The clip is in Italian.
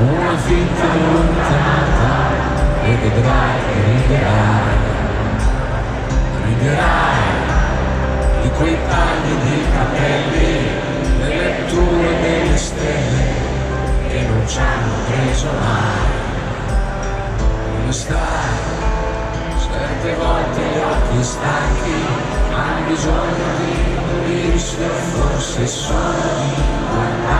una finta lontana e vedrai che riderai, riderai di quei tagli di capelli, le letture delle stelle che non ci hanno preso mai. Come stai? Certe volte gli occhi stanchi hanno bisogno di rischio, forse sono di guardare